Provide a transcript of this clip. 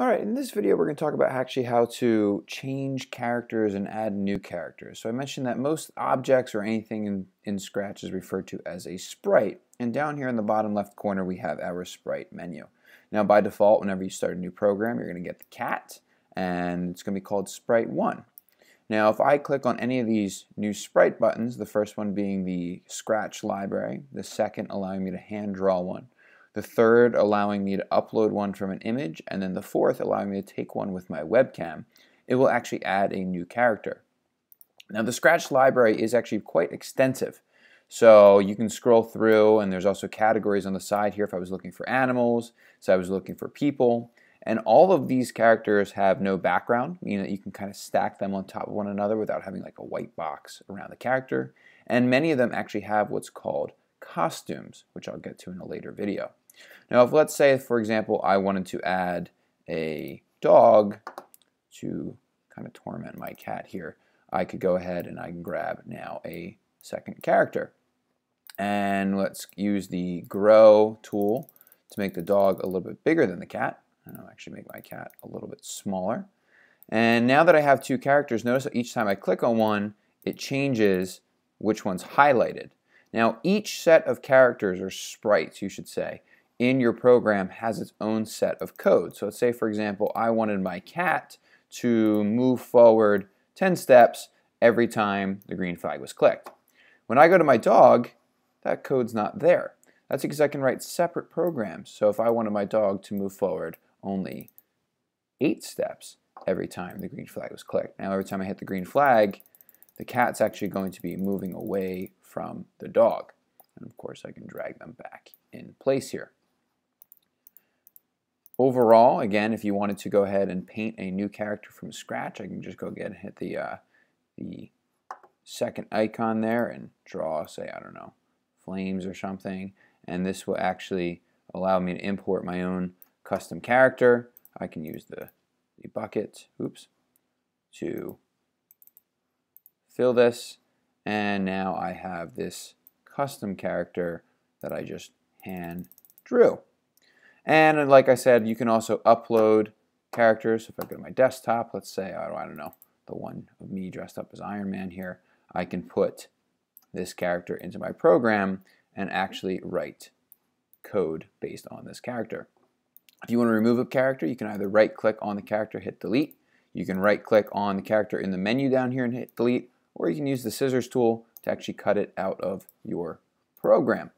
Alright, in this video we're going to talk about actually how to change characters and add new characters. So I mentioned that most objects or anything in, in Scratch is referred to as a sprite. And down here in the bottom left corner we have our sprite menu. Now by default whenever you start a new program you're going to get the cat and it's going to be called sprite 1. Now if I click on any of these new sprite buttons, the first one being the Scratch library, the second allowing me to hand draw one, the third allowing me to upload one from an image, and then the fourth allowing me to take one with my webcam, it will actually add a new character. Now the Scratch library is actually quite extensive. So you can scroll through and there's also categories on the side here if I was looking for animals, so I was looking for people. And all of these characters have no background, meaning that you can kind of stack them on top of one another without having like a white box around the character. And many of them actually have what's called costumes, which I'll get to in a later video. Now, if let's say, for example, I wanted to add a dog to kind of torment my cat here, I could go ahead and I can grab now a second character. And let's use the grow tool to make the dog a little bit bigger than the cat. And I'll actually make my cat a little bit smaller. And now that I have two characters, notice that each time I click on one, it changes which one's highlighted. Now, each set of characters, or sprites, you should say, in your program has its own set of code. So let's say, for example, I wanted my cat to move forward 10 steps every time the green flag was clicked. When I go to my dog, that code's not there. That's because I can write separate programs. So if I wanted my dog to move forward only eight steps every time the green flag was clicked. Now every time I hit the green flag, the cat's actually going to be moving away from the dog. And of course I can drag them back in place here. Overall, again, if you wanted to go ahead and paint a new character from scratch, I can just go ahead and hit the, uh, the second icon there and draw, say, I don't know, flames or something. And this will actually allow me to import my own custom character. I can use the, the bucket, oops, to fill this. And now I have this custom character that I just hand drew. And like I said, you can also upload characters. If I go to my desktop, let's say, I don't know, the one of me dressed up as Iron Man here, I can put this character into my program and actually write code based on this character. If you want to remove a character, you can either right click on the character, hit delete. You can right click on the character in the menu down here and hit delete, or you can use the scissors tool to actually cut it out of your program.